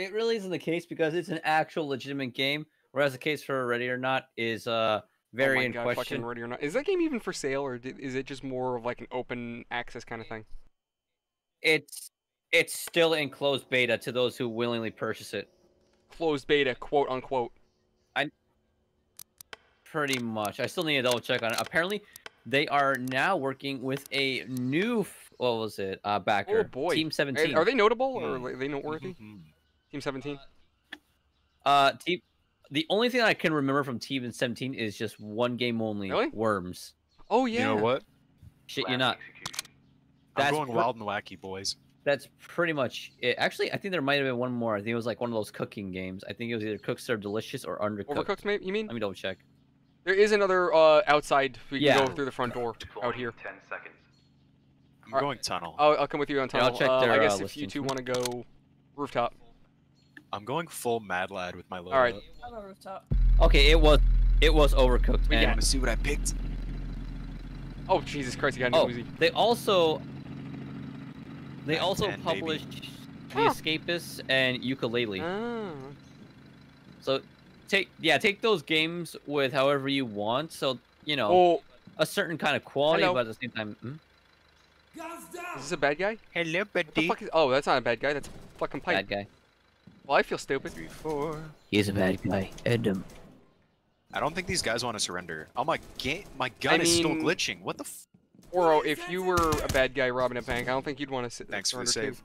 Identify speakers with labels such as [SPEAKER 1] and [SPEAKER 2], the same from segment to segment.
[SPEAKER 1] it really isn't the case because it's an actual legitimate game, whereas the case for Ready or Not is uh
[SPEAKER 2] oh
[SPEAKER 1] very
[SPEAKER 2] my
[SPEAKER 1] in
[SPEAKER 2] God,
[SPEAKER 1] question.
[SPEAKER 2] ready or not. Is that game even for sale, or is it just more of like an open access kind of thing?
[SPEAKER 1] It's it's still in closed beta to those who willingly purchase it.
[SPEAKER 2] Closed beta, quote unquote.
[SPEAKER 1] I pretty much. I still need to double check on it. Apparently, they are now working with a new what was it? Uh backer.
[SPEAKER 2] Oh boy,
[SPEAKER 1] Team 17.
[SPEAKER 2] Are, they notable or
[SPEAKER 3] Hmm.
[SPEAKER 2] are they noteworthy? Team 17.
[SPEAKER 1] Uh, team. The only thing I can remember from Team 17 is just one game only.
[SPEAKER 2] Really?
[SPEAKER 1] Worms.
[SPEAKER 2] Oh yeah.
[SPEAKER 3] You know what?
[SPEAKER 1] Shit, you're not.
[SPEAKER 3] I'm going wild and wacky, boys.
[SPEAKER 1] That's pretty much it. Actually, I think there might have been one more. I think it was like one of those cooking games. I think it was either Cook Serve Delicious or Undercooked.
[SPEAKER 2] Overcooked, maybe you mean?
[SPEAKER 1] Let me double check.
[SPEAKER 2] There is another uh, outside. We can
[SPEAKER 1] Yeah.
[SPEAKER 2] go through the front door out here.
[SPEAKER 4] Ten seconds.
[SPEAKER 3] I'm
[SPEAKER 2] Alright.
[SPEAKER 3] going tunnel.
[SPEAKER 2] I'll, I'll come with you on
[SPEAKER 1] Yeah, I'll
[SPEAKER 2] tunnel.
[SPEAKER 1] check
[SPEAKER 2] uh,
[SPEAKER 1] their,
[SPEAKER 2] I
[SPEAKER 1] uh,
[SPEAKER 2] guess if you two want to go rooftop.
[SPEAKER 3] I'm going full Mad Lad with my logo.
[SPEAKER 2] Alright.
[SPEAKER 5] I'm on rooftop.
[SPEAKER 1] Okay, it was it was Overcooked.
[SPEAKER 2] We
[SPEAKER 1] and-
[SPEAKER 3] Want to see what I picked?
[SPEAKER 2] Oh Jesus Christ! You got
[SPEAKER 1] Oh,
[SPEAKER 2] Uzi.
[SPEAKER 1] they also they
[SPEAKER 3] Back
[SPEAKER 1] also
[SPEAKER 3] 10, baby.
[SPEAKER 1] published The
[SPEAKER 2] Huh.
[SPEAKER 1] Escapists and Yooka-Laylee.
[SPEAKER 2] Ah.
[SPEAKER 1] So take yeah, take those games with however you want. So you know
[SPEAKER 2] Oh,
[SPEAKER 1] a certain kind of quality,
[SPEAKER 2] Hello.
[SPEAKER 1] but at the same time, hmm?
[SPEAKER 2] is this a bad guy?
[SPEAKER 3] Hello,
[SPEAKER 2] What the fuck is? Oh, that's not a bad guy. That's a fucking pipe.
[SPEAKER 1] bad guy.
[SPEAKER 2] Well, I feel stupid.
[SPEAKER 3] Three, four.
[SPEAKER 1] He's a bad guy. Edom.
[SPEAKER 3] I don't think these guys want to surrender. Oh my game, my gun is still glitching. What the? F
[SPEAKER 2] Oro, if you were a bad guy robbing a bank, I don't think you'd want to sit.
[SPEAKER 3] Thanks for the
[SPEAKER 2] surrender
[SPEAKER 3] save.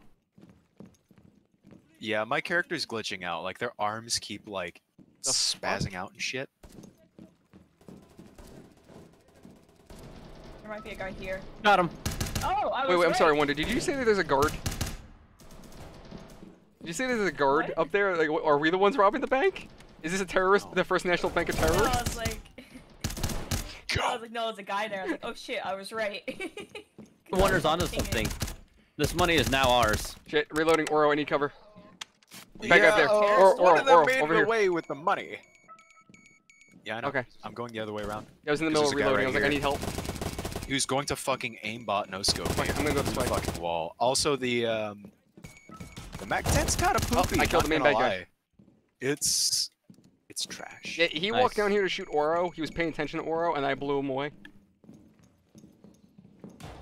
[SPEAKER 3] Yeah, my character's glitching out. Like their arms keep like
[SPEAKER 2] The fuck?
[SPEAKER 3] spazzing out and shit.
[SPEAKER 5] There might be a guy here.
[SPEAKER 1] Got him.
[SPEAKER 5] Oh, I was
[SPEAKER 2] Wait, wait. I'm sorry, Wonder. Did you say that there's a guard? Did you say there's a guard
[SPEAKER 5] What?
[SPEAKER 2] up there? Like, wh- are we the ones robbing the bank? Is this a terrorist?
[SPEAKER 3] No.
[SPEAKER 2] The First National Bank of
[SPEAKER 5] No, I
[SPEAKER 2] Terrorists?
[SPEAKER 5] was like, I was like, no, it's a guy there. I was like, oh shit, I was right. the
[SPEAKER 1] Wonders
[SPEAKER 5] was
[SPEAKER 1] onto
[SPEAKER 5] thinking
[SPEAKER 1] something. This money is now ours.
[SPEAKER 2] Shit, reloading. Oro, I need cover. Back up there.
[SPEAKER 3] oh,
[SPEAKER 2] Or-
[SPEAKER 3] one
[SPEAKER 2] or-
[SPEAKER 3] of them
[SPEAKER 2] or-
[SPEAKER 3] made
[SPEAKER 2] over here.
[SPEAKER 3] away with the money. Yeah, I know.
[SPEAKER 2] Okay.
[SPEAKER 3] I'm going the other way around.
[SPEAKER 2] I was in the middle of
[SPEAKER 3] there's a guy
[SPEAKER 2] reloading. I was
[SPEAKER 3] right
[SPEAKER 2] like, I need help.
[SPEAKER 3] He was going to fucking aimbot no scope.
[SPEAKER 2] Fuck, I'm gonna go this
[SPEAKER 3] through the
[SPEAKER 2] way.
[SPEAKER 3] fucking wall. Also, the um, the Mac 10's kind of
[SPEAKER 2] Oh. I killed the main bad guy.
[SPEAKER 3] It's it's trash.
[SPEAKER 2] Yeah, he walked down here to shoot Oro. He was paying attention to Oro, and I blew him away.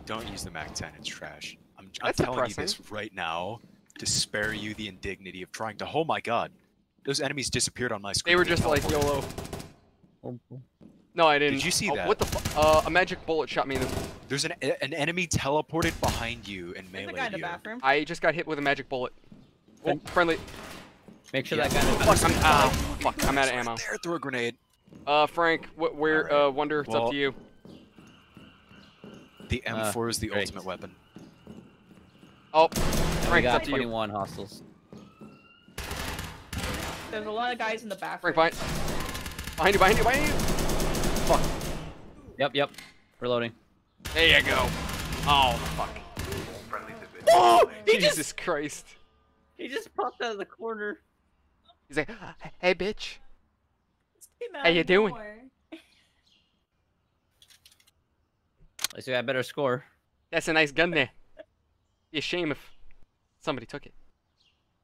[SPEAKER 3] Don't use the Mac 10. It's trash. I'm, I'm
[SPEAKER 2] That's
[SPEAKER 3] telling you this right now to spare you the indignity of trying to. Oh my god, those enemies disappeared on my screen.
[SPEAKER 2] They were
[SPEAKER 3] with
[SPEAKER 2] just like. YOLO. Oh, No, I didn't.
[SPEAKER 3] Did you see
[SPEAKER 2] oh,
[SPEAKER 3] that?
[SPEAKER 2] What the fu- Uh, a magic bullet shot me in the.
[SPEAKER 3] There's an an enemy teleported behind you and
[SPEAKER 5] There's
[SPEAKER 3] melee
[SPEAKER 5] a guy in the
[SPEAKER 3] you.
[SPEAKER 5] bathroom.
[SPEAKER 2] I just got hit with a magic bullet. Oh, friendly.
[SPEAKER 1] Make sure
[SPEAKER 3] Yeah.
[SPEAKER 1] that guy.
[SPEAKER 2] Fuck, I'm, ah, fuck, I'm out of ammo.
[SPEAKER 3] There, throw a grenade.
[SPEAKER 2] Uh, Frank, wh- where,
[SPEAKER 3] Alright.
[SPEAKER 2] uh, Wonder, it's up
[SPEAKER 3] Well,
[SPEAKER 2] to you.
[SPEAKER 3] The M4 is the
[SPEAKER 1] great.
[SPEAKER 3] ultimate weapon.
[SPEAKER 2] Oh,
[SPEAKER 1] we
[SPEAKER 2] Frank, it's up to you.
[SPEAKER 1] 21 hostiles.
[SPEAKER 5] There's a lot of guys in the bathroom.
[SPEAKER 2] Frank, behind, behind you, behind you, behind you. Fuck.
[SPEAKER 1] Yep, yep. Reloading.
[SPEAKER 2] There you go. Oh, fuck.
[SPEAKER 1] Oh, he
[SPEAKER 2] Jesus
[SPEAKER 1] just
[SPEAKER 2] Christ.
[SPEAKER 1] he just popped out of the corner.
[SPEAKER 2] He's like, hey, bitch. How you doing?
[SPEAKER 5] more.
[SPEAKER 1] At least we got a better score.
[SPEAKER 2] That's a nice gun there. Be a shame if somebody took it.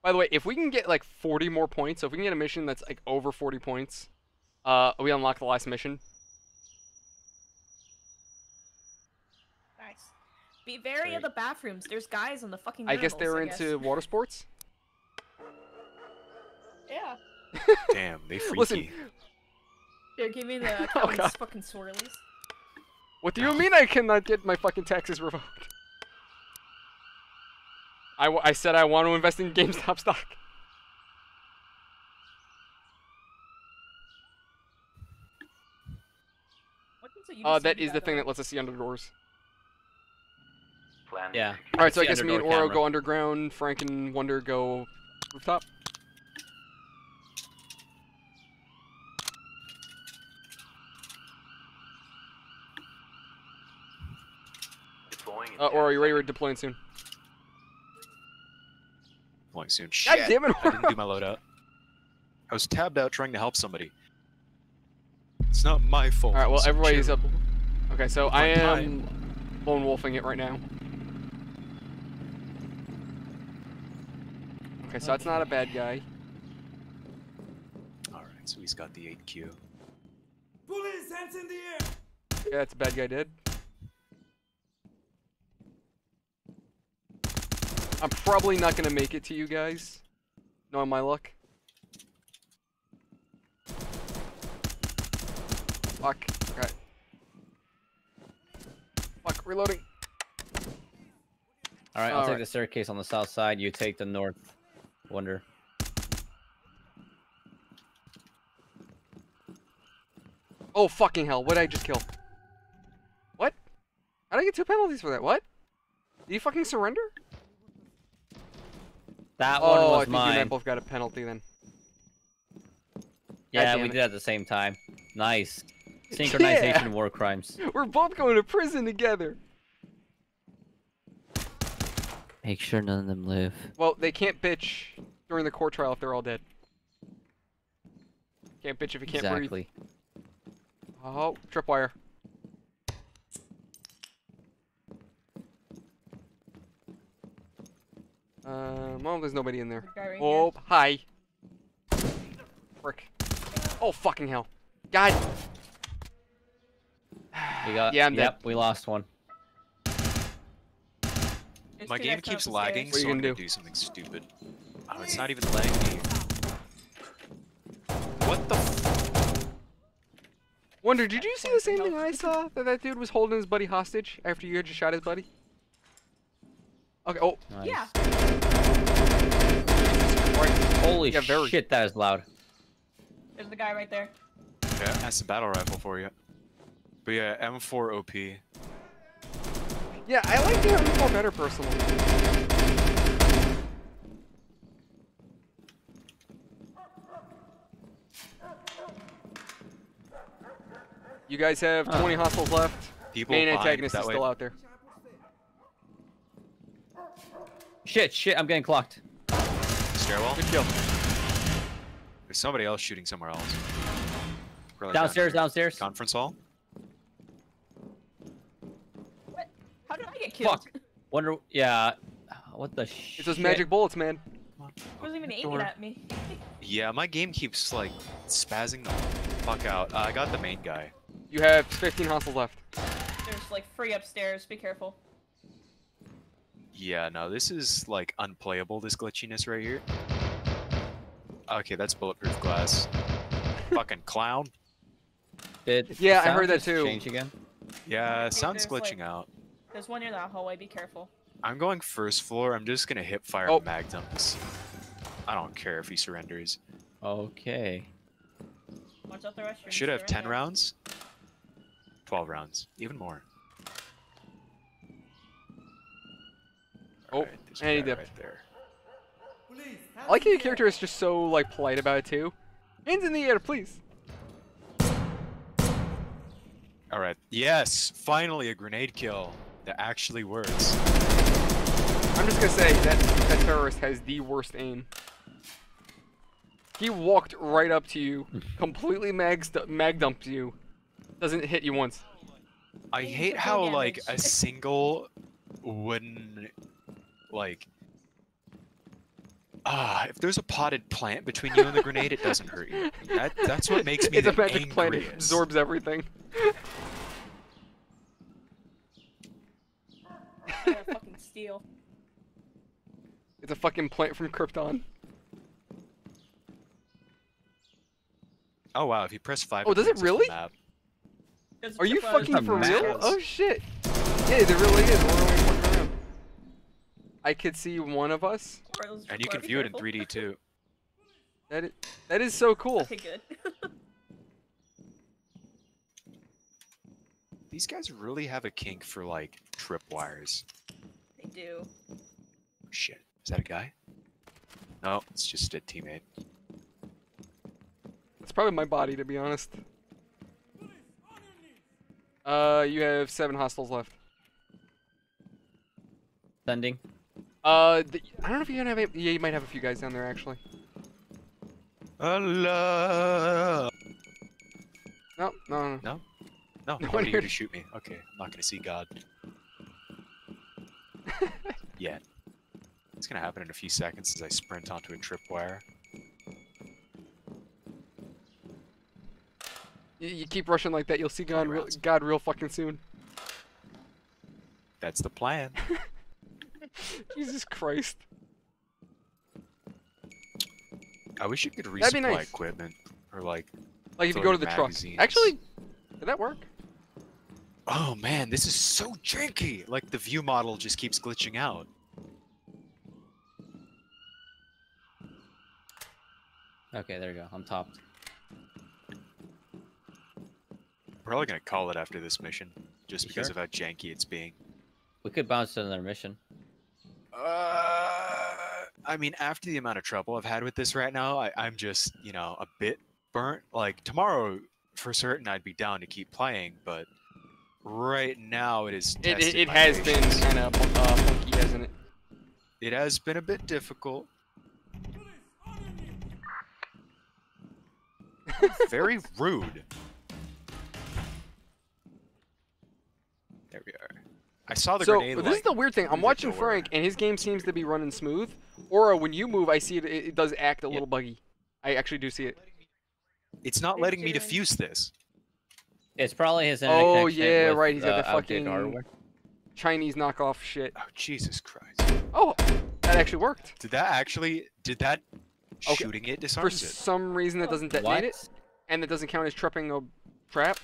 [SPEAKER 2] By the way, if we can get like 40 more points, so if we can get a mission that's like over 40 points, uh, we unlock the last mission.
[SPEAKER 5] Nice. Be wary of the bathrooms. There's guys in the fucking.
[SPEAKER 2] I guess they were
[SPEAKER 5] I guess.
[SPEAKER 2] into water sports.
[SPEAKER 5] Yeah.
[SPEAKER 3] Damn, they freaky.
[SPEAKER 2] Listen,
[SPEAKER 5] Here, give me the
[SPEAKER 2] Oh, God.
[SPEAKER 5] fucking swirlies.
[SPEAKER 2] what do you mean I cannot get my fucking taxes revoked? I, w- I said I want to invest in GameStop stock.
[SPEAKER 5] What does
[SPEAKER 2] Uh,
[SPEAKER 5] UDC
[SPEAKER 2] that
[SPEAKER 5] do
[SPEAKER 2] is the thing that lets us see under doors.
[SPEAKER 4] Plan
[SPEAKER 1] Yeah.
[SPEAKER 2] All right, so I guess me and
[SPEAKER 1] underdoor
[SPEAKER 2] Oro
[SPEAKER 1] camera.
[SPEAKER 2] go underground. Frank and Wonder go rooftop.
[SPEAKER 4] deploying. in
[SPEAKER 2] Uh, Oro,
[SPEAKER 4] 10
[SPEAKER 2] you ready? We're
[SPEAKER 4] seconds.
[SPEAKER 2] deploying soon.
[SPEAKER 3] Going soon.
[SPEAKER 2] God
[SPEAKER 3] Shit.
[SPEAKER 2] damn it,
[SPEAKER 3] I didn't do my loadout. I was tabbed out trying to help somebody. It's not my fault.
[SPEAKER 2] All right, well everybody's up. Okay, so I
[SPEAKER 3] my
[SPEAKER 2] am lone wolfing it right now. Okay, so that's not a bad guy.
[SPEAKER 3] All right, so he's got the 8Q.
[SPEAKER 6] Police, hands in the air!
[SPEAKER 2] Yeah, that's a bad guy dead. I'm probably not gonna make it to you guys. Knowing my luck. Fuck. Okay. Fuck, reloading.
[SPEAKER 1] All right, I'll take
[SPEAKER 2] Alright.
[SPEAKER 1] the staircase on the south side. You take the north. Wonder.
[SPEAKER 2] Oh fucking hell, what did I just kill? What? How did I get two penalties for that? What? Did you fucking surrender?
[SPEAKER 1] That
[SPEAKER 2] oh,
[SPEAKER 1] one
[SPEAKER 2] I
[SPEAKER 1] was
[SPEAKER 2] think you and I both got a penalty then.
[SPEAKER 1] Yeah, we
[SPEAKER 2] it.
[SPEAKER 1] did at the same time. Nice. Synchronization of war crimes.
[SPEAKER 2] We're both going to prison together.
[SPEAKER 1] Make sure none of them live.
[SPEAKER 2] Well, they can't bitch during the court trial if they're all dead. Can't bitch if you can't breathe.
[SPEAKER 1] exactly.
[SPEAKER 2] Oh, tripwire. Um, well, there's nobody in there.
[SPEAKER 5] Right
[SPEAKER 2] Oh, hi. Frick. Oh, fucking hell. God.
[SPEAKER 1] We got.
[SPEAKER 2] Yeah, I'm dead.
[SPEAKER 1] yep, we lost one.
[SPEAKER 5] There's
[SPEAKER 3] My game keeps lagging, so I'm
[SPEAKER 2] gonna
[SPEAKER 3] gonna
[SPEAKER 2] do?
[SPEAKER 3] do something stupid. Oh, it's not even lagging. What the? F-
[SPEAKER 2] Wonder, did you see the same thing I saw? That that dude was holding his buddy hostage after you had just shot his buddy? Okay, oh.
[SPEAKER 1] Nice.
[SPEAKER 5] Yeah.
[SPEAKER 1] Holy
[SPEAKER 2] Yeah, very.
[SPEAKER 1] shit, that is loud.
[SPEAKER 5] There's the guy right there.
[SPEAKER 3] yeah, that's a battle rifle for you. But yeah, M4 OP.
[SPEAKER 2] Yeah, I like the M4 better personally. You guys have
[SPEAKER 1] Huh.
[SPEAKER 2] 20 hostiles left.
[SPEAKER 3] People
[SPEAKER 2] Main
[SPEAKER 3] behind
[SPEAKER 2] antagonist
[SPEAKER 3] that
[SPEAKER 2] is
[SPEAKER 3] way.
[SPEAKER 2] still out there.
[SPEAKER 1] Shit, shit, I'm getting clocked.
[SPEAKER 3] Stairwell.
[SPEAKER 2] Good kill.
[SPEAKER 3] There's somebody else shooting somewhere else. Probably
[SPEAKER 1] Downstairs, downstairs.
[SPEAKER 3] Conference hall.
[SPEAKER 5] How did I get killed?
[SPEAKER 1] Fuck. Wonder. Yeah. What the shit?
[SPEAKER 2] It's those magic bullets, man.
[SPEAKER 5] He wasn't even aiming at me.
[SPEAKER 3] Yeah, my game keeps like spazzing the fuck out. Uh, I got the main guy.
[SPEAKER 2] You have 15 hostiles left.
[SPEAKER 5] There's like free upstairs. Be careful.
[SPEAKER 3] Yeah, no, this is like unplayable. This glitchiness right here. Okay, that's bulletproof glass. Fucking clown.
[SPEAKER 1] Did
[SPEAKER 2] Yeah, I heard that too.
[SPEAKER 1] Change again.
[SPEAKER 3] Yeah, sounds
[SPEAKER 5] there's, like-
[SPEAKER 3] glitching out.
[SPEAKER 5] There's one near that hallway. Be careful.
[SPEAKER 3] I'm going first floor. I'm just gonna hip fire
[SPEAKER 2] Oh.
[SPEAKER 3] mag dump. I don't care if he surrenders.
[SPEAKER 1] Okay.
[SPEAKER 5] Watch out the restroom.
[SPEAKER 3] Should have
[SPEAKER 5] They're
[SPEAKER 3] 10 rounds. 12 rounds, even more.
[SPEAKER 2] Oh,
[SPEAKER 3] Alright, there's
[SPEAKER 2] and he
[SPEAKER 3] guy
[SPEAKER 2] dipped.
[SPEAKER 3] right there.
[SPEAKER 6] Police, hands
[SPEAKER 2] I like how your character is just so like polite about it too. Hands in the air, please.
[SPEAKER 3] All right. Yes, finally a grenade kill that actually works.
[SPEAKER 2] I'm just gonna say that that terrorist has the worst aim. He walked right up to you, completely mag, mag dumped you, doesn't hit you once.
[SPEAKER 3] I hate how like a single wooden like ah if there's a potted plant between you and the grenade it doesn't hurt you. That that's what makes me
[SPEAKER 2] it's
[SPEAKER 3] the
[SPEAKER 2] a magic plant. It absorbs everything.
[SPEAKER 5] Yeah, fucking steal.
[SPEAKER 2] It's a fucking plant from Krypton.
[SPEAKER 3] Oh wow, if you press 5
[SPEAKER 2] Oh, does it
[SPEAKER 3] brings up the
[SPEAKER 2] really?
[SPEAKER 3] map.
[SPEAKER 5] There's a
[SPEAKER 2] Are you fucking
[SPEAKER 1] a
[SPEAKER 2] for real? Oh shit! Yeah, there really is. We're only fucking. I could see one of us.
[SPEAKER 5] Or there's a
[SPEAKER 3] And you can view it in 3D too.
[SPEAKER 2] That is, that is so cool.
[SPEAKER 5] Okay, good.
[SPEAKER 3] These guys really have a kink for like tripwires.
[SPEAKER 5] They do.
[SPEAKER 3] Shit. Is that a guy? No, it's just a teammate.
[SPEAKER 2] It's probably my body, to be honest. Uh, you have seven hostiles left.
[SPEAKER 1] Sending.
[SPEAKER 2] Uh, th- I don't know if you're gonna have. A, yeah, you might have a few guys down there actually.
[SPEAKER 3] Allah.
[SPEAKER 2] No, no, no.
[SPEAKER 3] No,
[SPEAKER 2] No,
[SPEAKER 3] nobody
[SPEAKER 2] you're-
[SPEAKER 3] here to shoot me. Okay, I'm not gonna see God. Yet. It's gonna happen in a few seconds as I sprint onto a tripwire.
[SPEAKER 2] You, you keep rushing like that, you'll see God real. God real fucking soon.
[SPEAKER 3] That's the plan.
[SPEAKER 2] Jesus Christ.
[SPEAKER 3] I wish you could resupply
[SPEAKER 2] nice.
[SPEAKER 3] equipment or like.
[SPEAKER 2] Like if you go to the truck.
[SPEAKER 3] magazines.
[SPEAKER 2] Actually, did that work?
[SPEAKER 3] Oh man, this is so janky. Like the view model just keeps glitching out.
[SPEAKER 1] Okay, there you go. I'm topped.
[SPEAKER 3] Probably gonna call it after this mission, just
[SPEAKER 1] You
[SPEAKER 3] because
[SPEAKER 1] sure?
[SPEAKER 3] of how janky it's being.
[SPEAKER 1] We could bounce to another mission.
[SPEAKER 3] Uh, I mean, after the amount of trouble I've had with this right now, I, I'm just, you know, a bit burnt. Like tomorrow, for certain, I'd be down to keep playing, but right now it is.
[SPEAKER 2] It, it, it
[SPEAKER 3] my
[SPEAKER 2] has been kind of uh, funky, hasn't it?
[SPEAKER 3] It has been a bit difficult. Very rude. There we are. I saw the
[SPEAKER 2] so
[SPEAKER 3] grenade.
[SPEAKER 2] this is the weird thing. I'm watching
[SPEAKER 3] door.
[SPEAKER 2] Frank, and his game seems to be running smooth. Aura, when you move, I see it. It, it does act a
[SPEAKER 1] Yeah.
[SPEAKER 2] little buggy. I actually do see it.
[SPEAKER 3] It's not letting me
[SPEAKER 5] Jaren.
[SPEAKER 3] defuse this.
[SPEAKER 1] It's probably his internet
[SPEAKER 2] Oh, yeah,
[SPEAKER 1] with,
[SPEAKER 2] right, he's got
[SPEAKER 1] uh,
[SPEAKER 2] the fucking-
[SPEAKER 1] hardware.
[SPEAKER 2] Chinese knockoff shit.
[SPEAKER 3] Oh Jesus Christ!
[SPEAKER 2] Oh, that actually worked.
[SPEAKER 3] Did that actually? Did that
[SPEAKER 2] Okay,
[SPEAKER 3] shooting it
[SPEAKER 2] For
[SPEAKER 3] disarms it?
[SPEAKER 2] some reason, that doesn't detonate
[SPEAKER 1] What?
[SPEAKER 2] it, and that doesn't count as tripping a trap.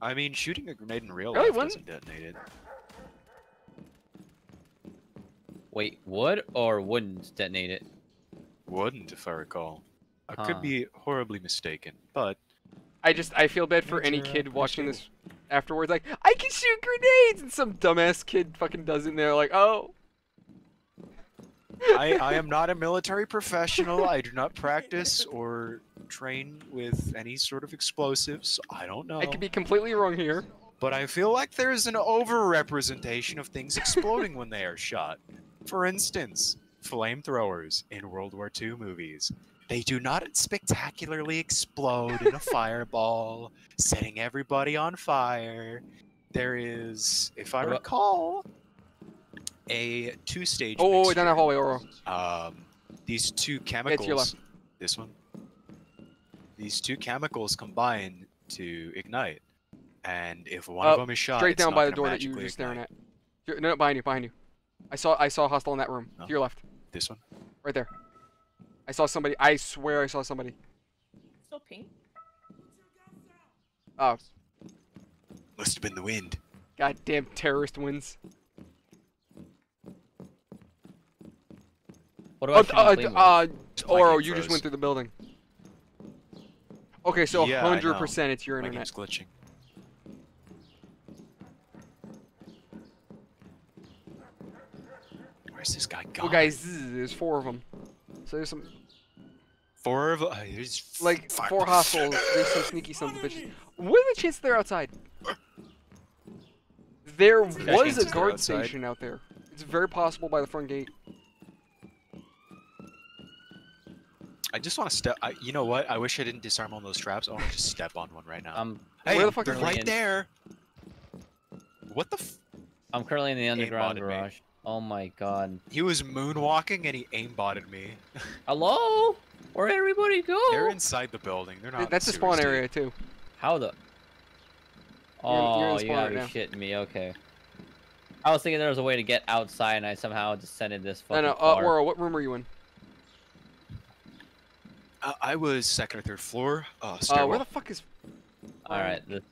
[SPEAKER 3] I mean, shooting a grenade in real
[SPEAKER 2] Really,
[SPEAKER 3] life
[SPEAKER 2] wouldn't-
[SPEAKER 3] doesn't detonate it.
[SPEAKER 1] Wait, would or wouldn't detonate it?
[SPEAKER 3] Wouldn't, if I recall. I
[SPEAKER 1] Huh.
[SPEAKER 3] could be horribly mistaken, but
[SPEAKER 2] I just I feel bad for any kid watching this afterwards. Like I can shoot grenades, and some dumbass kid fucking does it, and they're like, oh.
[SPEAKER 3] I, I am not a military professional. I do not practice or train with any sort of explosives. I don't know.
[SPEAKER 2] I could be completely wrong here.
[SPEAKER 3] But I feel like there's an overrepresentation of things exploding when they are shot. For instance, flamethrowers in World War II movies. They do not spectacularly explode in a fireball, setting everybody on fire. There is, if I recall, a two-stage.
[SPEAKER 2] Oh, oh, down that
[SPEAKER 3] mixture.
[SPEAKER 2] hallway, Oro.
[SPEAKER 3] Um, these two
[SPEAKER 2] your
[SPEAKER 3] chemicals.
[SPEAKER 2] left.
[SPEAKER 3] This one. These two chemicals combine to ignite, and if one
[SPEAKER 2] Uh,
[SPEAKER 3] of them is shot,
[SPEAKER 2] Straight down by the door that you were just staring at. No, no, behind you, behind you. I saw I saw a hostile in that room.
[SPEAKER 3] No.
[SPEAKER 2] To your left,
[SPEAKER 3] This one.
[SPEAKER 2] right there. I saw somebody. I swear I saw somebody.
[SPEAKER 5] Still pink.
[SPEAKER 2] Oh,
[SPEAKER 3] Must have been the wind.
[SPEAKER 2] goddamn terrorist winds.
[SPEAKER 1] What
[SPEAKER 2] Oh,
[SPEAKER 1] about
[SPEAKER 2] uh, uh, uh, Oro,
[SPEAKER 3] game
[SPEAKER 2] you just went through the building. Okay, so
[SPEAKER 3] Yeah,
[SPEAKER 2] 100% it's your
[SPEAKER 3] My
[SPEAKER 2] internet.
[SPEAKER 3] game's glitching. Where's this guy gone?
[SPEAKER 2] Well, guys, there's four of them. So there's some
[SPEAKER 3] Four of uh, there's
[SPEAKER 2] like
[SPEAKER 3] five-
[SPEAKER 2] four hostiles. There's some sneaky sons of bitches. What are the chances they're outside? There was a guard station out there. It's very possible by the front gate.
[SPEAKER 3] I just want to step. I, you know what? I wish I didn't disarm all those traps. I want to just step on one right now.
[SPEAKER 1] I'm
[SPEAKER 3] hey,
[SPEAKER 2] where the fuck
[SPEAKER 3] they're
[SPEAKER 2] is
[SPEAKER 1] he?
[SPEAKER 3] right there. What the? F-
[SPEAKER 1] I'm currently in the underground
[SPEAKER 3] Aimbotted me.
[SPEAKER 1] Garage. Oh my god.
[SPEAKER 3] he was moonwalking and he aimbotted me.
[SPEAKER 1] Hello? Where'd everybody go?
[SPEAKER 3] They're inside the building. They're not.
[SPEAKER 2] That's the spawn
[SPEAKER 3] state.
[SPEAKER 2] area too.
[SPEAKER 1] How the?
[SPEAKER 2] You're
[SPEAKER 1] Oh,
[SPEAKER 2] you're
[SPEAKER 1] you gotta
[SPEAKER 2] right
[SPEAKER 1] be shitting me. Okay. I was thinking there was a way to get outside, and I somehow descended this
[SPEAKER 2] No,
[SPEAKER 1] fucking
[SPEAKER 2] no. Uh,
[SPEAKER 1] far.
[SPEAKER 2] Oro, what room are you in?
[SPEAKER 3] Uh, I was second or third floor. Uh,
[SPEAKER 2] Uh, where the fuck is?
[SPEAKER 1] All right. This,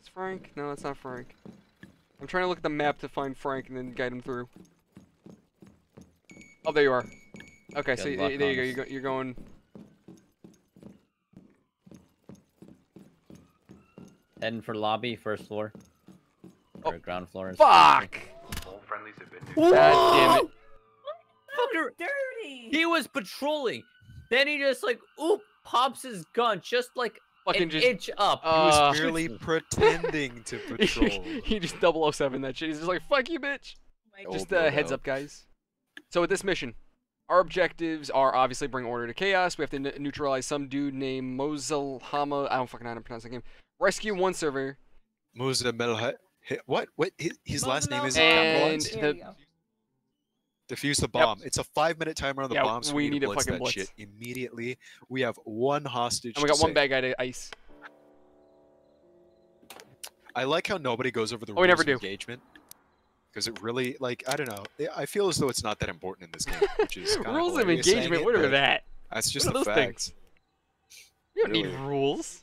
[SPEAKER 2] It's Frank? No, it's not Frank. I'm trying to look at the map to find Frank and then guide him through. Oh, there you are. Okay, so
[SPEAKER 1] Good
[SPEAKER 2] y- there you go. You're, go- you're going.
[SPEAKER 1] heading for lobby, first floor.
[SPEAKER 2] Oh,
[SPEAKER 1] Or ground floor. is-
[SPEAKER 2] Fuck!
[SPEAKER 4] All friendlies have been
[SPEAKER 2] God damn it!
[SPEAKER 1] Fucker,
[SPEAKER 5] Dirty.
[SPEAKER 1] He was patrolling. Then he just like, oop, pops his gun just like
[SPEAKER 2] Fucking
[SPEAKER 1] an
[SPEAKER 2] just.
[SPEAKER 1] inch up.
[SPEAKER 3] He was
[SPEAKER 2] Uh,
[SPEAKER 3] merely pretending to patrol.
[SPEAKER 2] he just 007 that shit. He's just like, fuck you, bitch.
[SPEAKER 5] Like,
[SPEAKER 3] Oh,
[SPEAKER 2] Just
[SPEAKER 3] no,
[SPEAKER 2] uh, heads up, guys. So with this mission, our objectives are obviously bring order to chaos. We have to ne- neutralize some dude named Mozel Hama. I don't fucking know how to pronounce that name. Rescue one server,
[SPEAKER 3] Musa What? What? His, his last name is
[SPEAKER 5] Mozambique.
[SPEAKER 2] And
[SPEAKER 3] capitalized.
[SPEAKER 2] The-
[SPEAKER 5] you go.
[SPEAKER 3] Defuse the bomb. It's a five minute timer on the
[SPEAKER 2] Yeah,
[SPEAKER 3] bomb, so
[SPEAKER 2] we
[SPEAKER 3] we,
[SPEAKER 2] need to
[SPEAKER 3] blitz
[SPEAKER 2] fucking
[SPEAKER 3] that
[SPEAKER 2] blitz.
[SPEAKER 3] shit immediately. We have one hostage.
[SPEAKER 2] And we got one
[SPEAKER 3] save.
[SPEAKER 2] bad guy to ice.
[SPEAKER 3] I like how nobody goes over the
[SPEAKER 2] Oh,
[SPEAKER 3] rules
[SPEAKER 2] we never
[SPEAKER 3] of
[SPEAKER 2] do.
[SPEAKER 3] engagement. Because it really, like, I don't know. I- feel as though it's not that important in this game, which is
[SPEAKER 2] Rules of engagement.
[SPEAKER 3] it,
[SPEAKER 2] What are that?
[SPEAKER 3] That's just
[SPEAKER 2] What
[SPEAKER 3] the
[SPEAKER 2] those
[SPEAKER 3] facts.
[SPEAKER 2] things? You don't need rules.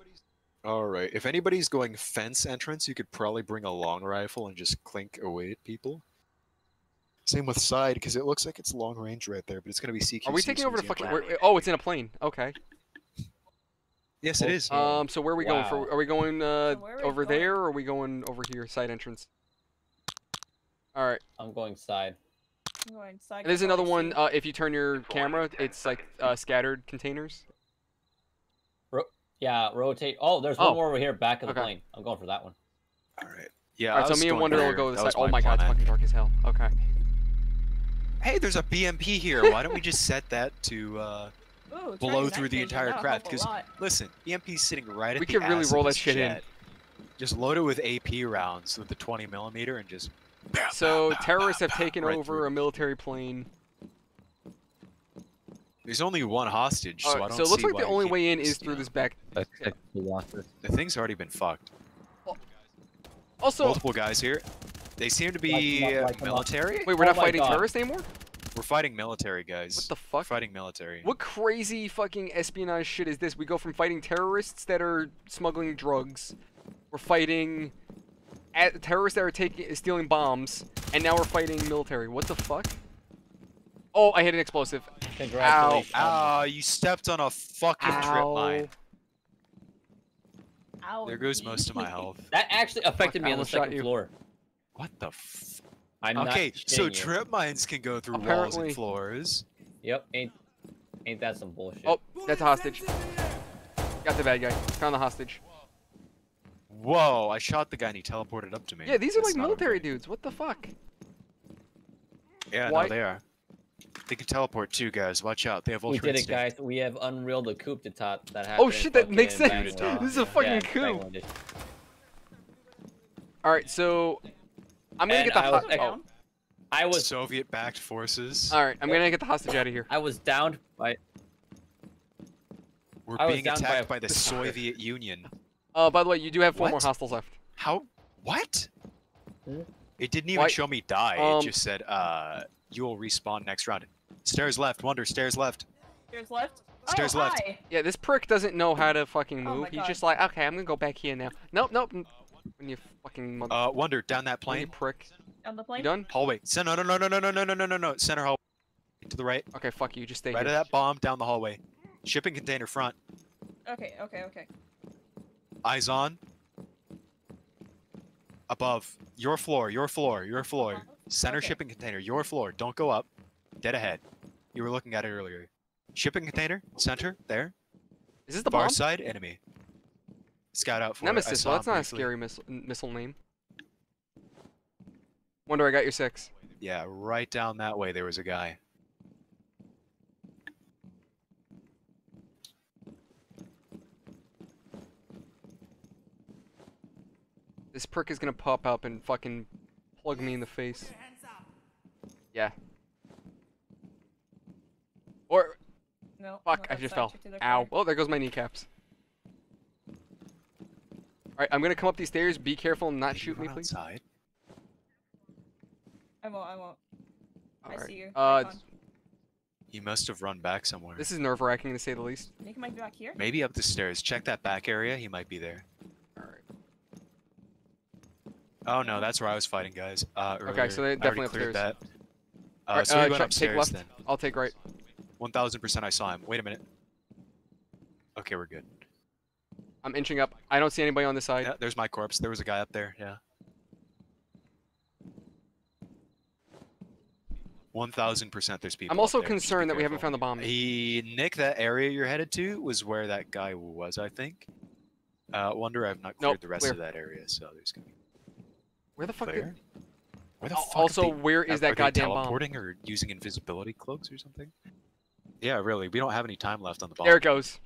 [SPEAKER 3] All right. If anybody's going fence entrance, you could probably bring a long rifle and just clink away at people. Same with side, because it looks like it's long range right there, but it's going to be CQC.
[SPEAKER 2] Are we taking over the
[SPEAKER 3] it's
[SPEAKER 2] fucking?
[SPEAKER 3] gonna-
[SPEAKER 2] Where, oh, it's in a plane. Okay.
[SPEAKER 3] Yes, it is.
[SPEAKER 2] Um. So where are we going for? Are we going uh
[SPEAKER 5] So are we
[SPEAKER 2] over
[SPEAKER 5] going?
[SPEAKER 2] there, or are we going over here, side entrance? All right.
[SPEAKER 1] I'm going side.
[SPEAKER 5] I'm going side
[SPEAKER 2] There's another one. Uh, if you turn your camera, it's like uh, scattered containers.
[SPEAKER 1] Yeah, rotate. Oh, there's
[SPEAKER 2] Oh.
[SPEAKER 1] one more over here, back of the
[SPEAKER 2] Okay.
[SPEAKER 1] plane. I'm going for that one.
[SPEAKER 3] All right. Yeah.
[SPEAKER 2] All
[SPEAKER 3] I
[SPEAKER 2] right. So me and
[SPEAKER 3] going
[SPEAKER 2] Wonder will go to the side. Oh my god, it's fucking dark as hell. Okay.
[SPEAKER 3] Hey, there's a BMP here. Why don't we just set that to uh,
[SPEAKER 5] Ooh,
[SPEAKER 3] blow through the entire craft? Because
[SPEAKER 5] lot.
[SPEAKER 3] listen, BMP's sitting right at the
[SPEAKER 2] head. We can really
[SPEAKER 3] ass
[SPEAKER 2] roll that
[SPEAKER 3] this
[SPEAKER 2] shit in.
[SPEAKER 3] Just load it with AP rounds with the 20 millimeter and just.
[SPEAKER 2] So terrorists have taken
[SPEAKER 3] right
[SPEAKER 2] over
[SPEAKER 3] through.
[SPEAKER 2] a military plane.
[SPEAKER 3] There's only one hostage, so I don't
[SPEAKER 2] so it looks
[SPEAKER 3] see
[SPEAKER 2] like the only way in is through
[SPEAKER 3] know-
[SPEAKER 2] this back.
[SPEAKER 1] That's technically.
[SPEAKER 3] The thing's already been fucked.
[SPEAKER 2] Also,
[SPEAKER 3] Multiple guys here. They seem to be
[SPEAKER 1] Light 'em up,
[SPEAKER 3] uh,
[SPEAKER 1] light 'em up.
[SPEAKER 3] military.
[SPEAKER 2] wait, we're
[SPEAKER 1] Oh
[SPEAKER 2] not fighting
[SPEAKER 1] God.
[SPEAKER 2] terrorists anymore.
[SPEAKER 3] We're fighting military guys.
[SPEAKER 2] What the
[SPEAKER 3] We're
[SPEAKER 2] fuck?
[SPEAKER 3] fighting military.
[SPEAKER 2] What crazy fucking espionage shit is this? We go from fighting terrorists that are smuggling drugs, we're fighting at terrorists that are taking stealing bombs, and now we're fighting military. What the fuck? Oh, I hit an explosive.
[SPEAKER 1] Congratulations.
[SPEAKER 3] Ah, you stepped on a fucking trip
[SPEAKER 2] Ow.
[SPEAKER 3] mine.
[SPEAKER 5] Ow.
[SPEAKER 3] There goes most of my health.
[SPEAKER 1] That actually affected
[SPEAKER 2] Fuck,
[SPEAKER 1] me
[SPEAKER 2] I
[SPEAKER 1] on the
[SPEAKER 2] almost shot
[SPEAKER 1] second
[SPEAKER 2] you.
[SPEAKER 1] floor.
[SPEAKER 3] What the f?
[SPEAKER 1] I'm
[SPEAKER 3] Okay,
[SPEAKER 1] not
[SPEAKER 3] so
[SPEAKER 1] you.
[SPEAKER 3] trip mines can go through walls and floors.
[SPEAKER 1] Yep, ain't ain't that some bullshit?
[SPEAKER 2] Oh, that's a hostage.
[SPEAKER 6] Hands in the air.
[SPEAKER 2] Got the bad guy. Found the hostage.
[SPEAKER 3] Whoa! I shot the guy and he teleported up to me.
[SPEAKER 2] Yeah, these are
[SPEAKER 3] That's
[SPEAKER 2] like military
[SPEAKER 3] okay.
[SPEAKER 2] dudes. What the fuck?
[SPEAKER 3] Yeah,
[SPEAKER 2] Why-
[SPEAKER 3] no, they are. They can teleport too, guys. Watch out. They have ultra
[SPEAKER 1] we
[SPEAKER 3] ultra
[SPEAKER 1] did it,
[SPEAKER 3] instinct.
[SPEAKER 1] guys. We have unreal the coup d'etat that oh, happened.
[SPEAKER 2] Oh shit, that makes sense.
[SPEAKER 3] Bangladesh.
[SPEAKER 2] This is a fucking
[SPEAKER 1] Yeah,
[SPEAKER 2] coup. All right, so I'm gonna get the
[SPEAKER 1] I
[SPEAKER 2] ho-
[SPEAKER 1] was-
[SPEAKER 2] oh.
[SPEAKER 1] I was
[SPEAKER 3] Soviet-backed forces.
[SPEAKER 2] All right, I'm gonna get the hostage out of here.
[SPEAKER 1] I was downed by
[SPEAKER 3] We're
[SPEAKER 1] I
[SPEAKER 3] being
[SPEAKER 1] downed by
[SPEAKER 3] attacked by the Soviet Union.
[SPEAKER 2] Uh, by the way, you do have four more hostiles left.
[SPEAKER 3] How? What? It didn't even
[SPEAKER 2] Why-
[SPEAKER 3] show me die.
[SPEAKER 2] um,
[SPEAKER 3] it just said, uh, you will respawn next round. Stairs left. Wonder. Stairs left.
[SPEAKER 5] Stairs left.
[SPEAKER 3] Stairs
[SPEAKER 5] oh,
[SPEAKER 3] left.
[SPEAKER 5] Hi.
[SPEAKER 2] Yeah, this prick doesn't know how to fucking
[SPEAKER 5] Oh
[SPEAKER 2] move.
[SPEAKER 5] my
[SPEAKER 2] He's
[SPEAKER 5] God.
[SPEAKER 2] just like, okay, I'm gonna go back here now. Nope, nope. N- When you fucking mother,
[SPEAKER 3] Uh, Wonder. Down that
[SPEAKER 2] when you
[SPEAKER 3] plane.
[SPEAKER 2] prick.
[SPEAKER 5] On the
[SPEAKER 2] You
[SPEAKER 5] plane.
[SPEAKER 2] done?
[SPEAKER 3] Hallway. Cen- No, no, no, no, no, no, no, no, no, no, no. Center hallway. To the right.
[SPEAKER 2] Okay, fuck you. Just stay
[SPEAKER 3] Right of that bomb. Down the hallway. Shipping container front.
[SPEAKER 5] Okay, okay, okay.
[SPEAKER 3] Eyes on. Above. Your floor. Your floor. Your floor. Center
[SPEAKER 5] Okay.
[SPEAKER 3] shipping container. Your floor. Don't go up. Dead ahead. You were looking at it earlier. Shipping container. Center. There.
[SPEAKER 2] Is this the
[SPEAKER 3] Far
[SPEAKER 2] bomb?
[SPEAKER 3] side. Enemy. Scout out for
[SPEAKER 2] Nemesis.
[SPEAKER 3] saw
[SPEAKER 2] Well, that's
[SPEAKER 3] him
[SPEAKER 2] not a scary missile, missile name. Wonder I got your six.
[SPEAKER 3] Yeah, right down that way there was a guy.
[SPEAKER 2] This prick is gonna pop up and fucking plug me in the face. Yeah. Or
[SPEAKER 5] No.
[SPEAKER 2] fuck,
[SPEAKER 5] no,
[SPEAKER 2] I just fell.
[SPEAKER 5] side check to the
[SPEAKER 2] Ow.
[SPEAKER 5] corner.
[SPEAKER 2] Oh, there goes my kneecaps. Alright, I'm gonna come up these stairs. Be careful and not
[SPEAKER 3] Did you
[SPEAKER 2] shoot me, please.
[SPEAKER 3] outside?
[SPEAKER 5] I won't. I won't. I
[SPEAKER 2] Alright.
[SPEAKER 5] see you.
[SPEAKER 2] Uh,
[SPEAKER 5] Icon.
[SPEAKER 3] He must have run back somewhere.
[SPEAKER 2] this is nerve wracking to say the least.
[SPEAKER 5] I think he might be back here.
[SPEAKER 3] Maybe up the stairs. Check that back area. He might be there.
[SPEAKER 2] Alright.
[SPEAKER 3] Oh no, that's where I was fighting, guys. Uh,
[SPEAKER 2] Okay, so
[SPEAKER 3] earlier.
[SPEAKER 2] they're
[SPEAKER 3] I already
[SPEAKER 2] definitely
[SPEAKER 3] cleared
[SPEAKER 2] upstairs.
[SPEAKER 3] that. Uh,
[SPEAKER 2] Alright,
[SPEAKER 3] so we
[SPEAKER 2] uh,
[SPEAKER 3] went
[SPEAKER 2] check- take left.
[SPEAKER 3] then.
[SPEAKER 2] I'll take right.
[SPEAKER 3] One thousand percent, I saw him. Wait a minute. Okay, we're good.
[SPEAKER 2] I'm inching up. I don't see anybody on this side.
[SPEAKER 3] Yeah, there's my corpse. There was a guy up there. Yeah. One thousand percent, there's people.
[SPEAKER 2] I'm also concerned that we haven't found the bomb.
[SPEAKER 3] He, Nick, that area you're headed to was where that guy was, I think. Uh, wonder I've not cleared
[SPEAKER 2] Nope,
[SPEAKER 3] the rest
[SPEAKER 2] clear.
[SPEAKER 3] of that area, so there's gonna be
[SPEAKER 2] Where the fuck did...
[SPEAKER 3] Where the fuck?
[SPEAKER 2] Also,
[SPEAKER 3] they,
[SPEAKER 2] where is
[SPEAKER 3] are
[SPEAKER 2] that goddamn bomb?
[SPEAKER 3] teleporting or using invisibility cloaks or something? Yeah, really. We don't have any time left on the bomb.
[SPEAKER 2] There it goes.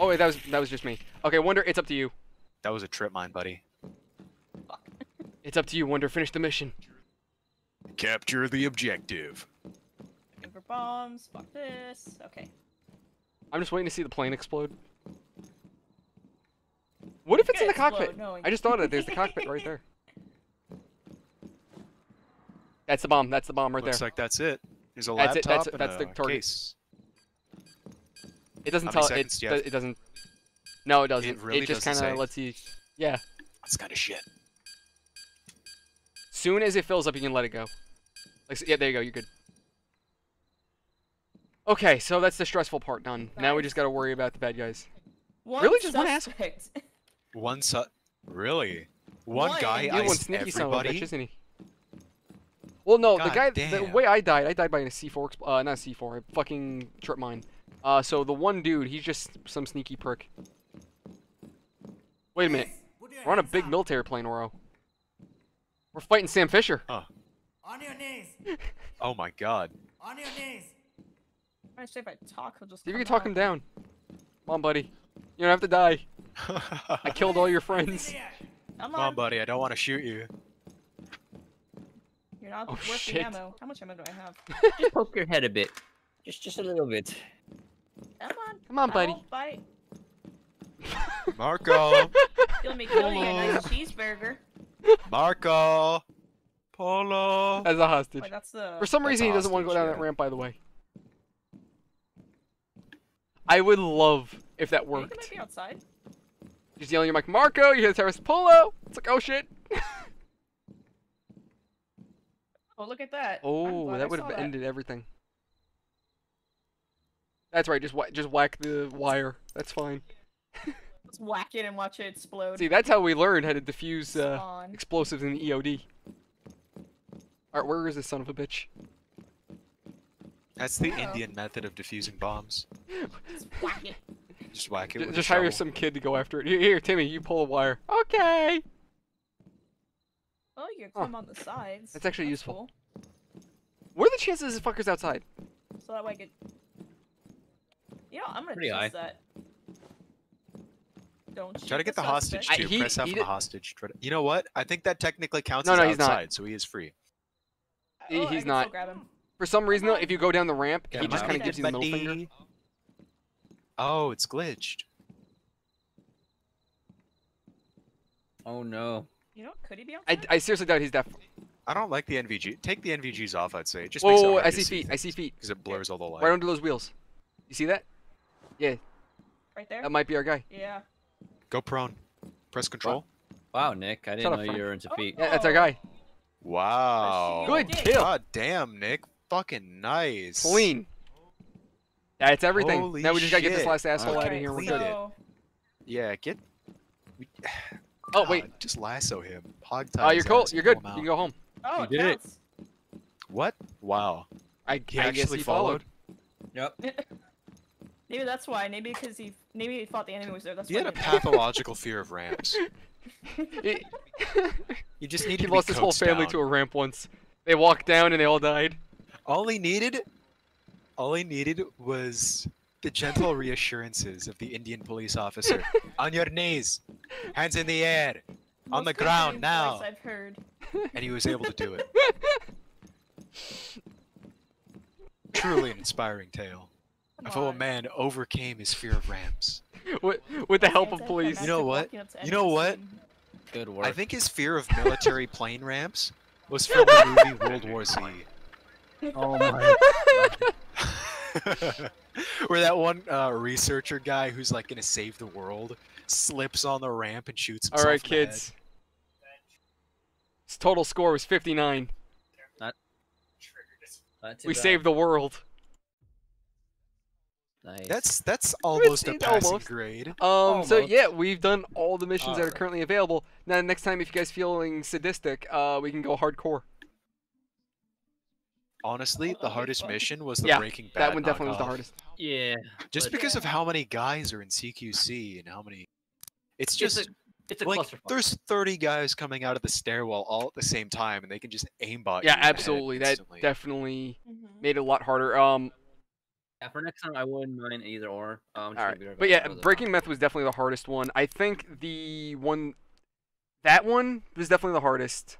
[SPEAKER 2] Oh wait, that was that was just me. Okay, Wonder, it's up to you.
[SPEAKER 3] That was a trip mine, buddy.
[SPEAKER 2] It's up to you, Wonder. Finish the mission.
[SPEAKER 3] Capture the objective.
[SPEAKER 5] Looking for bombs. Fuck this. Okay.
[SPEAKER 2] I'm just waiting to see the plane explode. What if it's in the
[SPEAKER 5] explode,
[SPEAKER 2] cockpit?
[SPEAKER 5] knowing-
[SPEAKER 2] I just thought of it. There's the cockpit right there. That's the bomb. That's the bomb right
[SPEAKER 3] Looks
[SPEAKER 2] there.
[SPEAKER 3] like that's it. There's a
[SPEAKER 2] That's it,
[SPEAKER 3] laptop
[SPEAKER 2] that's-
[SPEAKER 3] and
[SPEAKER 2] that's
[SPEAKER 3] a
[SPEAKER 2] the target.
[SPEAKER 3] case.
[SPEAKER 2] It doesn't tell.
[SPEAKER 3] many
[SPEAKER 2] It,
[SPEAKER 3] do you
[SPEAKER 2] do-
[SPEAKER 3] have?
[SPEAKER 2] it doesn't. No, it doesn't.
[SPEAKER 3] really
[SPEAKER 2] it just kind of
[SPEAKER 3] say.
[SPEAKER 2] lets you. Yeah.
[SPEAKER 3] That's kind of shit.
[SPEAKER 2] Soon as it fills up, you can let it go. Like, yeah, there you go. You're good. Okay, so that's the stressful part done. Now we just gotta worry about the bad guys.
[SPEAKER 5] One
[SPEAKER 2] Really? Just one asshole?
[SPEAKER 3] One su- really? One,
[SPEAKER 5] One.
[SPEAKER 3] guy
[SPEAKER 5] He's
[SPEAKER 2] You're one
[SPEAKER 3] iced
[SPEAKER 2] sneaky son of a
[SPEAKER 3] everybody?
[SPEAKER 2] bitch, isn't he? Well, no, the
[SPEAKER 3] God
[SPEAKER 2] guy. The way I died, I died by a C4. Uh, not C4. A fucking trip mine. Uh, so the one dude, he's just some sneaky prick. Wait a minute. We're on a big military plane, Oro. We're fighting Sam Fisher.
[SPEAKER 6] On your knees.
[SPEAKER 3] Oh my god.
[SPEAKER 6] On your knees.
[SPEAKER 5] I say if I talk, he'll just.
[SPEAKER 2] See if you
[SPEAKER 5] come
[SPEAKER 2] can talk him down. Come on, buddy. You don't have to die. I killed all your friends.
[SPEAKER 6] the air.
[SPEAKER 5] Come
[SPEAKER 3] Come
[SPEAKER 5] on.
[SPEAKER 3] on, buddy. I don't want to shoot you.
[SPEAKER 5] You're not
[SPEAKER 2] Oh,
[SPEAKER 5] worth
[SPEAKER 2] shit.
[SPEAKER 5] the ammo. How much ammo do I have?
[SPEAKER 1] Just poke your head a bit. Just just a little bit.
[SPEAKER 5] Come on.
[SPEAKER 2] Come on, buddy.
[SPEAKER 5] Bite.
[SPEAKER 3] Marco.
[SPEAKER 5] Kill me, kill me. A
[SPEAKER 3] Polo.
[SPEAKER 5] nice cheeseburger.
[SPEAKER 3] Marco. Polo.
[SPEAKER 2] As a hostage.
[SPEAKER 5] Wait, that's the.
[SPEAKER 2] For some
[SPEAKER 3] That's
[SPEAKER 2] reason, he doesn't want to go
[SPEAKER 3] hostage,
[SPEAKER 2] down that ramp, by the way. I would love if that
[SPEAKER 5] I think it
[SPEAKER 2] worked.
[SPEAKER 5] might be outside.
[SPEAKER 2] Just yelling, you're like, Marco, you hear the terrorist Polo. It's like, oh shit.
[SPEAKER 5] Oh, look at that.
[SPEAKER 2] Oh, that would have ended everything. That's right. Just wha- just whack the wire. That's fine.
[SPEAKER 5] Let's whack it and watch it explode.
[SPEAKER 2] See, that's how we learn how to defuse uh, explosives in the EOD. Alright, where is this son of a bitch?
[SPEAKER 3] That's the
[SPEAKER 5] Uh-oh.
[SPEAKER 3] Indian method of defusing bombs.
[SPEAKER 5] Just whack it.
[SPEAKER 3] Just whack it
[SPEAKER 2] J- just hire
[SPEAKER 3] shovel.
[SPEAKER 2] some kid to go after it. Here, here, Timmy, you pull a wire. Okay.
[SPEAKER 5] Oh, you can
[SPEAKER 2] Huh.
[SPEAKER 5] come on the sides.
[SPEAKER 2] That's actually useful.
[SPEAKER 5] cool.
[SPEAKER 2] What are the chances this fucker's outside?
[SPEAKER 5] So that way I could. You know, I'm gonna
[SPEAKER 1] Pretty
[SPEAKER 5] test
[SPEAKER 1] high.
[SPEAKER 5] that. Don't
[SPEAKER 3] Try to get the hostage
[SPEAKER 5] suspect.
[SPEAKER 2] I- he-
[SPEAKER 3] Press F
[SPEAKER 2] he
[SPEAKER 3] on the hostage. Try to- You know what? I think that technically counts
[SPEAKER 2] No,
[SPEAKER 3] as
[SPEAKER 2] no, he's not.
[SPEAKER 3] so he is free.
[SPEAKER 2] Oh, he-
[SPEAKER 5] Oh,
[SPEAKER 2] he's not.
[SPEAKER 5] Grab him.
[SPEAKER 2] For some reason, though, if you go down the ramp,
[SPEAKER 1] Get
[SPEAKER 2] he just kind of gives you the middle finger.
[SPEAKER 3] Oh, it's glitched.
[SPEAKER 1] Oh no.
[SPEAKER 5] You know, could he be
[SPEAKER 2] I,
[SPEAKER 5] outside?
[SPEAKER 2] I seriously doubt he's deaf.
[SPEAKER 3] I don't like the NVG. Take the NVGs off, I'd say. It just
[SPEAKER 2] Whoa,
[SPEAKER 3] makes it
[SPEAKER 2] whoa, whoa, I see feet. I see feet.
[SPEAKER 3] Because it blurs all the light.
[SPEAKER 2] Right under those wheels. You see that? Yeah,
[SPEAKER 5] right there.
[SPEAKER 2] that might be our guy.
[SPEAKER 5] yeah.
[SPEAKER 3] Go prone. Press control.
[SPEAKER 1] Wow, Nick, I didn't know
[SPEAKER 2] Frank.
[SPEAKER 1] you were into
[SPEAKER 5] Oh.
[SPEAKER 1] feet.
[SPEAKER 2] Yeah, that's our
[SPEAKER 5] Oh.
[SPEAKER 2] guy.
[SPEAKER 3] Wow.
[SPEAKER 5] Good dick.
[SPEAKER 2] kill.
[SPEAKER 3] God damn, Nick. Fucking nice.
[SPEAKER 2] Clean. That's everything.
[SPEAKER 3] Holy
[SPEAKER 2] now we just gotta get this last asshole out of here. We're
[SPEAKER 3] clean
[SPEAKER 2] good.
[SPEAKER 3] Yeah, get. we-
[SPEAKER 2] Oh wait.
[SPEAKER 3] God, Just lasso him. Hog
[SPEAKER 2] Oh,
[SPEAKER 3] tie
[SPEAKER 2] you're cool. You're good. You can go home.
[SPEAKER 5] Oh,
[SPEAKER 1] You did it.
[SPEAKER 3] What? Wow.
[SPEAKER 2] I,
[SPEAKER 3] He
[SPEAKER 2] I guess
[SPEAKER 3] actually
[SPEAKER 2] he followed.
[SPEAKER 1] Yep.
[SPEAKER 5] Maybe that's why. Maybe because he maybe he thought the enemy was there. That's
[SPEAKER 3] He
[SPEAKER 5] why
[SPEAKER 3] had a pathological fear of ramps.
[SPEAKER 2] He,
[SPEAKER 3] You just
[SPEAKER 2] he
[SPEAKER 3] to
[SPEAKER 2] lost
[SPEAKER 3] be
[SPEAKER 2] his whole family
[SPEAKER 3] down.
[SPEAKER 2] to a ramp once. They walked down and they all died.
[SPEAKER 3] All he needed, all he needed was the gentle reassurances of the Indian police officer. On your knees, hands in the air, on the ground now.
[SPEAKER 5] voice I've heard.
[SPEAKER 3] and he was able to do it. Truly an inspiring tale
[SPEAKER 5] Come
[SPEAKER 3] of how a man overcame his fear of ramps.
[SPEAKER 2] with, with the help of police.
[SPEAKER 3] You know what?
[SPEAKER 5] walking up to
[SPEAKER 3] You know what?
[SPEAKER 1] Good work.
[SPEAKER 3] I think his fear of military plane ramps was from the movie World War Z.
[SPEAKER 1] Oh my.
[SPEAKER 3] Where that one uh, researcher guy who's like gonna save the world slips on the ramp and shoots himself.
[SPEAKER 2] All right,
[SPEAKER 3] in the head.
[SPEAKER 2] kids. His total score was 59.
[SPEAKER 1] Not too
[SPEAKER 2] We
[SPEAKER 1] bad.
[SPEAKER 2] saved the world.
[SPEAKER 1] Nice.
[SPEAKER 3] That's that's almost a
[SPEAKER 2] it's
[SPEAKER 3] passing
[SPEAKER 2] almost.
[SPEAKER 3] grade.
[SPEAKER 2] Um, so yeah, we've done all the missions that are
[SPEAKER 1] Alright.
[SPEAKER 2] currently available. Now, next time, if you guys feeling sadistic, uh, we can go hardcore.
[SPEAKER 3] Honestly, the hardest mission was the
[SPEAKER 2] Yeah,
[SPEAKER 3] Breaking Bad.
[SPEAKER 2] That one definitely was the hardest.
[SPEAKER 1] yeah.
[SPEAKER 3] Just
[SPEAKER 1] but-
[SPEAKER 3] because of how many guys are in CQC and how many. It's
[SPEAKER 1] It's
[SPEAKER 3] just
[SPEAKER 1] a, it's a
[SPEAKER 3] like
[SPEAKER 1] clusterfuck.
[SPEAKER 3] there's 30 guys coming out of the stairwell all at the same time, and they can just aimbot.
[SPEAKER 2] Yeah,
[SPEAKER 3] you in
[SPEAKER 2] absolutely. That
[SPEAKER 3] instantly.
[SPEAKER 2] definitely
[SPEAKER 5] Mhm.
[SPEAKER 2] made it a lot harder. Um,
[SPEAKER 1] Yeah, for next time, I wouldn't mind either or. Um,
[SPEAKER 2] all right, but yeah, Breaking Meth was definitely the hardest one. I think the one, that one was definitely the hardest,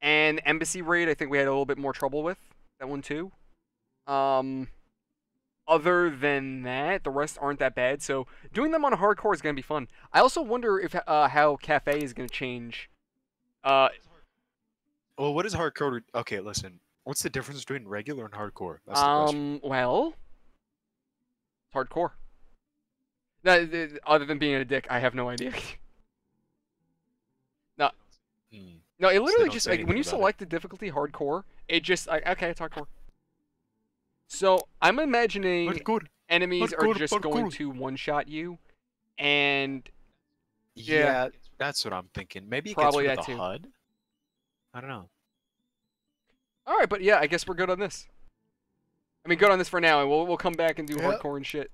[SPEAKER 2] and Embassy Raid. I think we had a little bit more trouble with that one too. Um, other than that, the rest aren't that bad. So doing them on hardcore is gonna be fun. I also wonder if uh, how cafe is gonna change. Uh,
[SPEAKER 3] Well, what is hardcore? Okay, listen. What's the difference between regular and hardcore? That's the question.
[SPEAKER 2] um, well, it's hardcore. No, th- other than being a dick, I have no idea.
[SPEAKER 3] Hmm.
[SPEAKER 2] no, it literally just like when you
[SPEAKER 3] about it.
[SPEAKER 2] select the difficulty hardcore, it just like okay, it's hardcore. So I'm imagining
[SPEAKER 3] Hardcore.
[SPEAKER 2] enemies are
[SPEAKER 3] Hardcore,
[SPEAKER 2] just going to one shot you, and
[SPEAKER 3] Yeah.
[SPEAKER 2] Yeah.
[SPEAKER 3] that's what I'm thinking. Maybe it
[SPEAKER 2] Probably that too.
[SPEAKER 3] HUD. I don't know.
[SPEAKER 2] all right, but yeah, I guess we're good on this. I mean, good on this for now, and we'll we'll come back and do
[SPEAKER 3] Yep.
[SPEAKER 2] hardcore and shit.